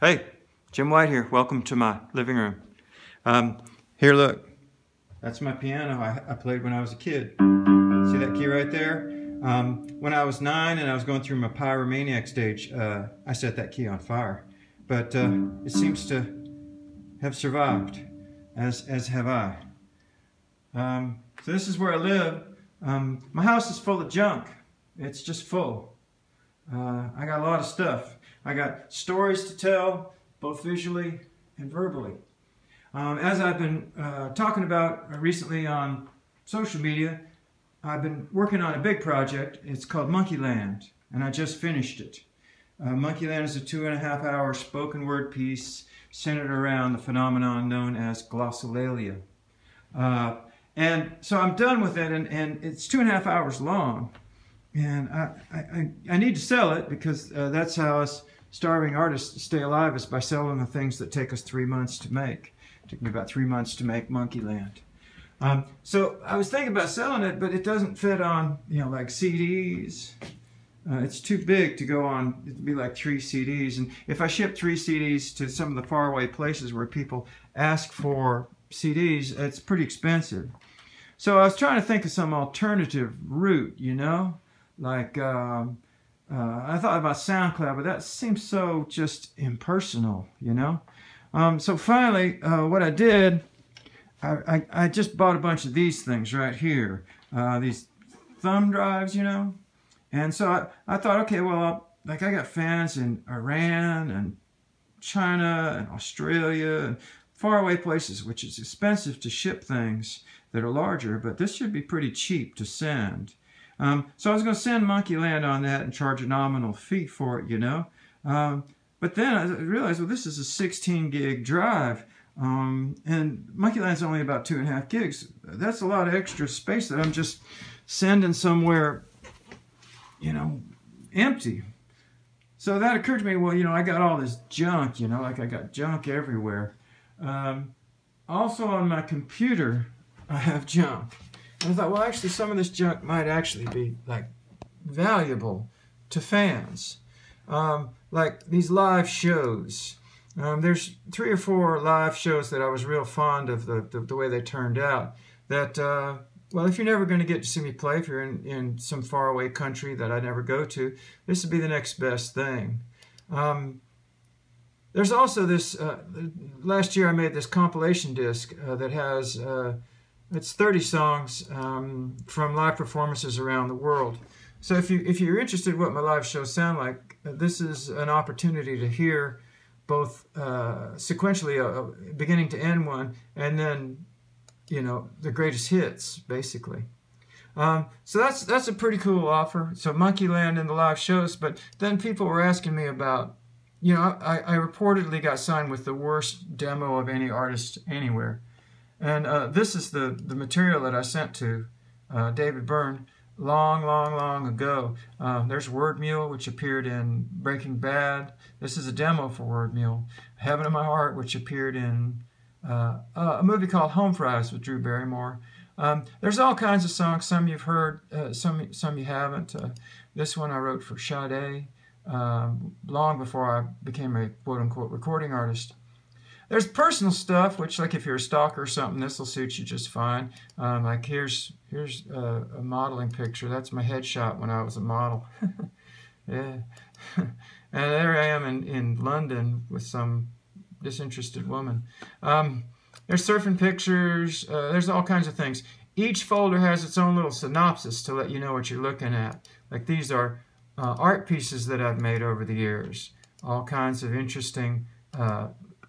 Hey, Jim White here. Welcome to my living room. Um, here, look. That's my piano I, I, played when I was a kid. See that key right there? Um, when I was nine and I was going through my pyromaniac stage, uh, I set that key on fire. But uh, it seems to have survived, as, as have I. Um, so this is where I live. Um, my house is full of junk. It's just full. Uh, I got a lot of stuff. I got stories to tell, both visually and verbally. Um, as I've been uh, talking about recently on social media, I've been working on a big project. It's called Monkeyland, and I just finished it. Uh, Monkeyland is a two and a half hour spoken word piece centered around the phenomenon known as glossolalia. Uh, and so I'm done with it, and, and it's two and a half hours long. And I, I, I need to sell it because uh, that's how us starving artists stay alive is by selling the things that take us three months to make. It took me about three months to make Monkeyland. Um, so I was thinking about selling it, but it doesn't fit on, you know, like CDs. Uh, it's too big to go on. It'd be like three CDs. And if I ship three CDs to some of the faraway places where people ask for CDs, it's pretty expensive. So I was trying to think of some alternative route, you know, like um, uh, I thought about SoundCloud, but that seems so just impersonal, you know? Um, so finally, uh, what I did, I, I, I, just bought a bunch of these things right here, uh, these thumb drives, you know? And so I, I thought, okay, well, like I got fans in Iran and China and Australia and faraway places, which is expensive to ship things that are larger, but this should be pretty cheap to send. Um, so I was going to send Monkeyland on that and charge a nominal fee for it, you know. Um, but then I realized, well, this is a 16 gig drive. Um, and Monkeyland's only about two and a half gigs. That's a lot of extra space that I'm just sending somewhere, you know, empty. So that occurred to me, well, you know, I got all this junk, you know, like I got junk everywhere. Um, also on my computer, I have junk. And I thought, well, actually, some of this junk might actually be like valuable to fans. Um, like these live shows. Um, there's three or four live shows that I was real fond of the, the, the way they turned out. That, uh, well, if you're never going to get to see me play, if you're in, in some faraway country that I never go to, this would be the next best thing. Um, there's also this, uh, last year I made this compilation disc uh, that has uh, it's 30 songs um, from live performances around the world. So if you if you're interested in what my live shows sound like, uh, this is an opportunity to hear both uh, sequentially, a, a beginning to end one, and then you know the greatest hits, basically. Um, so that's that's a pretty cool offer. So Monkeyland and the live shows, but then people were asking me about, you know, I, I reportedly got signed with the worst demo of any artist anywhere. And uh, this is the, the material that I sent to uh, David Byrne long, long, long ago. Uh, there's Word Mule, which appeared in Breaking Bad. This is a demo for Word Mule. Heaven in My Heart, which appeared in uh, a movie called Home Fries with Drew Barrymore. Um, there's all kinds of songs. Some you've heard, uh, some some you haven't. Uh, this one I wrote for Sade um, long before I became a quote unquote recording artist. There's personal stuff, which like if you're a stalker or something, this will suit you just fine. Um, like here's here's a, a, modeling picture. That's my headshot when I was a model. yeah. and there I am in, in London with some disinterested woman. Um, there's surfing pictures. Uh, there's all kinds of things. Each folder has its own little synopsis to let you know what you're looking at. Like these are uh, art pieces that I've made over the years. All kinds of interesting uh,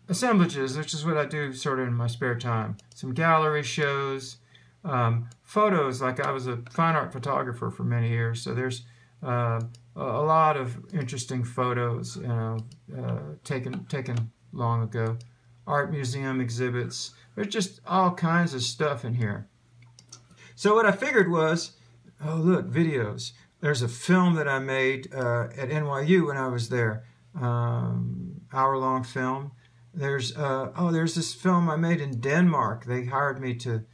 assemblages, which is what I do sort of in my spare time. Some gallery shows, um, photos, like I was a fine art photographer for many years, so there's uh, a lot of interesting photos, you know, uh, taken taken long ago. Art museum exhibits. There's just all kinds of stuff in here. So what I figured was, oh look, videos. There's a film that I made uh, at NYU when I was there, um, hour-long film. There's uh, oh, there's this film I made in Denmark. They hired me to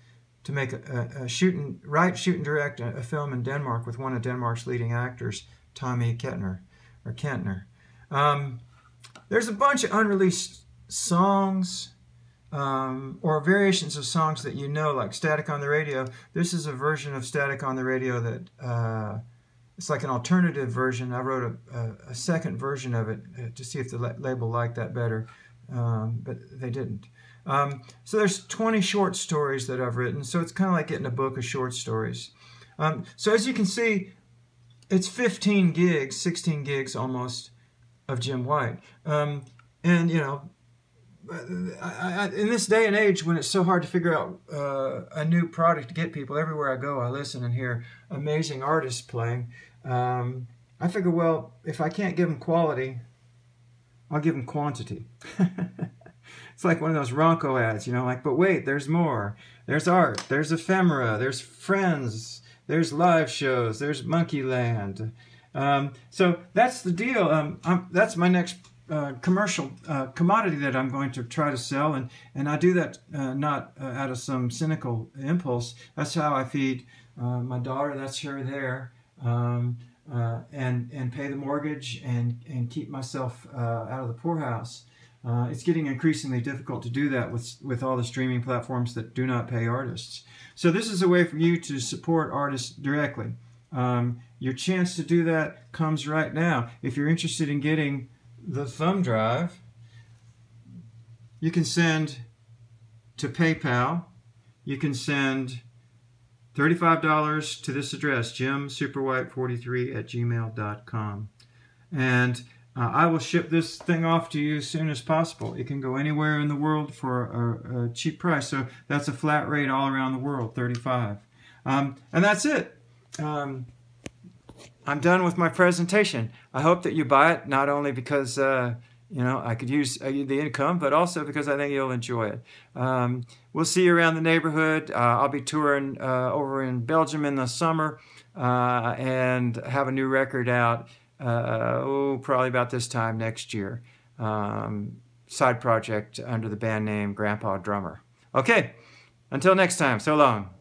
to make a, a, shoot and write, shoot and direct a, a, film in Denmark with one of Denmark's leading actors, Tommy Kettner or Kentner. Um, there's a bunch of unreleased songs um, or variations of songs that you know, like Static on the Radio. This is a version of Static on the Radio that uh, it's like an alternative version. I wrote a, a, a second version of it uh, to see if the label liked that better, um, but they didn't. Um, so there's 20 short stories that I've written. So it's kind of like getting a book of short stories. Um, so as you can see, it's 15 gigs, 16 gigs almost of Jim White. Um, and you know, I, I, in this day and age when it's so hard to figure out uh, a new product to get people, everywhere I go, I listen and hear amazing artists playing. Um, I figure, well, if I can't give them quality, I'll give them quantity. it's like one of those Ronco ads, you know, like, but wait, there's more. There's art, there's ephemera, there's friends, there's live shows, there's Monkeyland. Um, so that's the deal. Um, that's my next uh, commercial uh, commodity that I'm going to try to sell, and and I do that uh, not uh, out of some cynical impulse. That's how I feed uh, my daughter. That's her there, um, uh, and and pay the mortgage and and keep myself out of the poorhouse. it's getting increasingly difficult to do that with with all the streaming platforms that do not pay artists. So this is a way for you to support artists directly. Um, your chance to do that comes right now. If you're interested in getting the thumb drive, you can send to PayPal. You can send $35 to this address, jimsuperwhite43 at gmail.com. And uh, I will ship this thing off to you as soon as possible. It can go anywhere in the world for a, a cheap price. So that's a flat rate all around the world, 35. Um, and that's it. Um, I'm done with my presentation. I hope that you buy it, not only because uh, you know I could use uh, the income, but also because I think you'll enjoy it. Um, we'll see you around the neighborhood. Uh, I'll be touring uh, over in Belgium in the summer uh, and have a new record out. Oh, probably about this time next year. Um, side project under the band name Grandpa Drummer. Okay, until next time. So long.